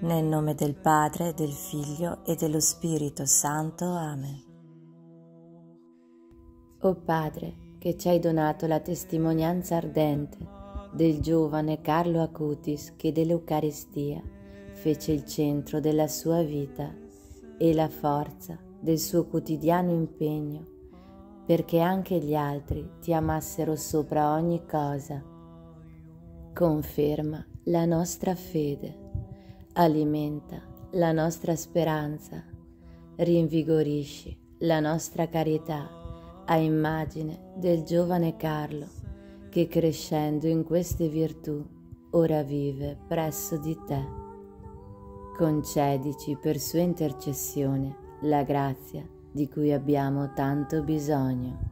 Nel nome del Padre, del Figlio e dello Spirito Santo. Amen. O Padre, che ci hai donato la testimonianza ardente del giovane Carlo Acutis che dell'Eucaristia fece il centro della sua vita e la forza del suo quotidiano impegno perché anche gli altri ti amassero sopra ogni cosa. Conferma la nostra fede alimenta la nostra speranza, rinvigorisci la nostra carità a immagine del giovane Carlo che crescendo in queste virtù ora vive presso di te. Concedici per sua intercessione la grazia di cui abbiamo tanto bisogno.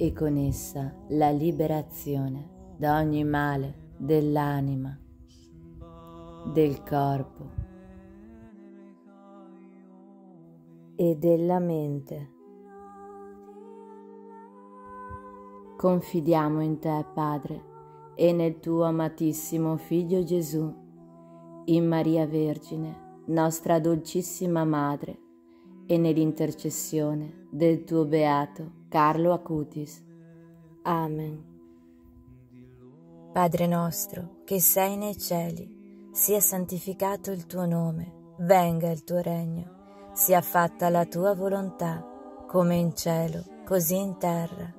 e con essa la liberazione da ogni male dell'anima, del corpo e della mente. Confidiamo in te, Padre, e nel tuo amatissimo Figlio Gesù, in Maria Vergine, nostra dolcissima Madre, e nell'intercessione del tuo beato Carlo Acutis. Amen. Padre nostro, che sei nei cieli, sia santificato il tuo nome, venga il tuo regno, sia fatta la tua volontà, come in cielo, così in terra.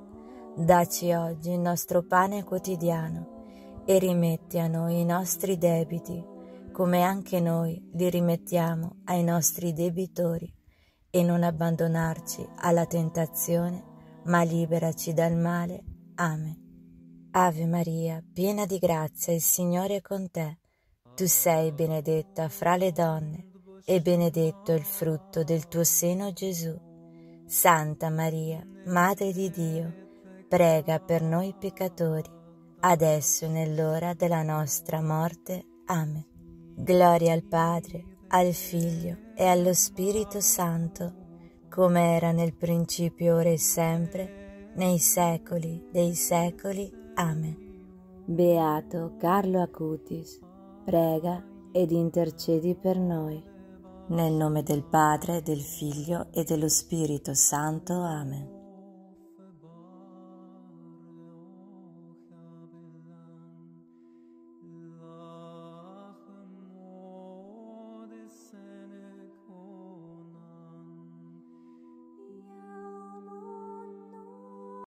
Daci oggi il nostro pane quotidiano e rimetti a noi i nostri debiti, come anche noi li rimettiamo ai nostri debitori e non abbandonarci alla tentazione, ma liberaci dal male. Amen. Ave Maria, piena di grazia, il Signore è con te. Tu sei benedetta fra le donne, e benedetto il frutto del tuo seno Gesù. Santa Maria, Madre di Dio, prega per noi peccatori, adesso e nell'ora della nostra morte. Amen. Gloria al Padre, al Figlio e allo Spirito Santo, come era nel principio, ora e sempre, nei secoli dei secoli. Amen. Beato Carlo Acutis, prega ed intercedi per noi. Nel nome del Padre, del Figlio e dello Spirito Santo. Amen.